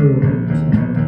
noite